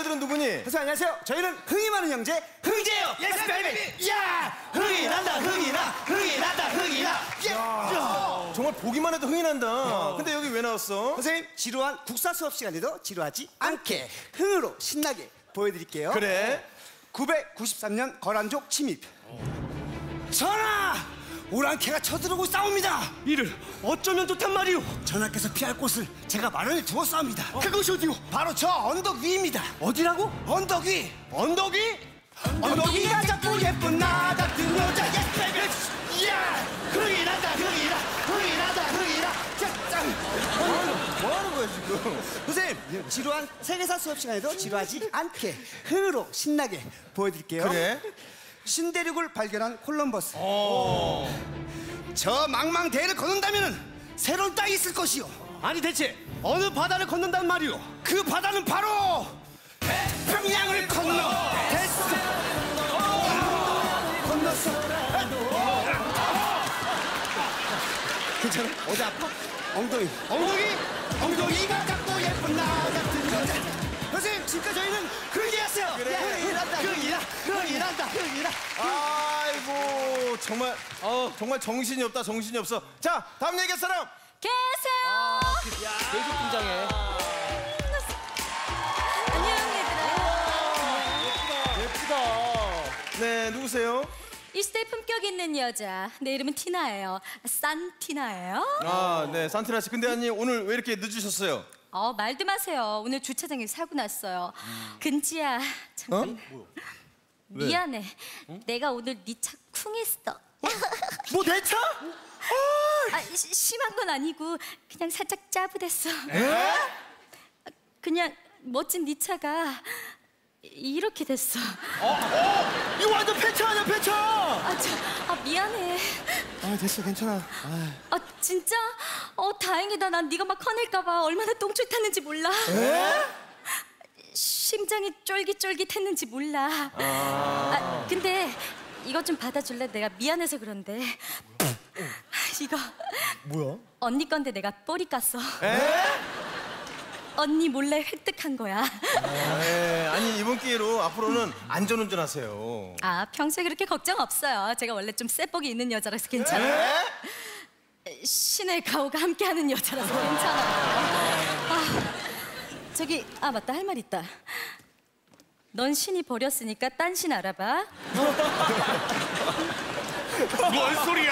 너희들은 누구니? 선생님 안녕하세요. 저희는 흥이 많은 형제 흥재요. yes baby. 야 흥이 난다 흥이 나 흥이 난다 흥이 나. 야. 정말 보기만 해도 흥이 난다. 근데 여기 왜 나왔어? 선생님 지루한 국사 수업 시간에도 지루하지 않게 흥으로 신나게 보여드릴게요. 그래. 993년 거란족 침입. 전하! 오랑캐가 쳐들어오고 싸웁니다. 이를 어쩌면 좋단 말이오. 전하께서 피할 곳을 제가 마련해 두었사옵니다. 그것이 어디요? 바로 저 언덕 위입니다. 어디라고? 언덕 위. 언덕이? 엉덩이가 작고 예쁜 나 같은 여자 yes baby. 야 흥이 난다 흥이 나 흥이 난다 흥이 나. 자, 짱. 뭐 하는 거야, 지금? 선생님 지루한 세계사 수업 시간에도 지루하지 않게 흥으로 신나게 보여드릴게요. 그래? 신대륙을 발견한 콜럼버스. 저 망망대해를 걷는다면 새로운 땅이 있을 것이요. 아니 대체 어느 바다를 건넌단 말이오? 그 바다는 바로 평양을 건너 됐어. 건넜어. 괜찮아? 어디 아파? 엉덩이. 엉덩이? 엉덩이가 작고 예쁜 나 같은 여자. 지금까지 저희는 흥이었어요. 그래. 흥이란다. 흥이라. 흥이란다. 흥이라. 아이고, 정말, 어, 정말 정신이 없다, 정신이 없어. 자, 다음 얘기할 사람. 계세요. 계속 등장해. 안녕 얘들아. 예쁘다. 네, 누구세요? 이 시대 품격 있는 여자. 내 이름은 티나예요. 산티나예요. 아, 네, 산티나 씨. 근데 아니, 오늘 왜 이렇게 늦으셨어요? 어 말도 마세요. 오늘 주차장에 사고 났어요. 근지야 잠깐. 미안해. 내가 오늘 네 차 쿵했어. 뭐 내 차? 아, 시- 심한 건 아니고 그냥 살짝 짜부됐어. 그냥 멋진 네 차가 이렇게 됐어. 이거 완전 폐차 아니야 폐차? 아, 저, 아 미안해. 아, 됐어, 괜찮아. 아 진짜? 어 다행이다. 난 네가 막 화낼까 봐 얼마나 똥줄 탔는지 몰라. 심장이 쫄깃쫄깃했는지 몰라. 아 근데 이거 좀 받아줄래? 내가 미안해서 그런데. 이거 뭐야? 언니 건데 내가 뿌리 깠어. 언니 몰래 획득한 거야. 네, 아니, 이번 기회로 앞으로는 안전운전 하세요. 아 평소에 그렇게 걱정 없어요. 제가 원래 좀 쎄복이 있는 여자라서 괜찮아요. 신의 가오가 함께하는 여자라서 괜찮아요. 아, 저기 아 맞다 할 말 있다. 넌 신이 버렸으니까 딴 신 알아봐. 뭔 소리야?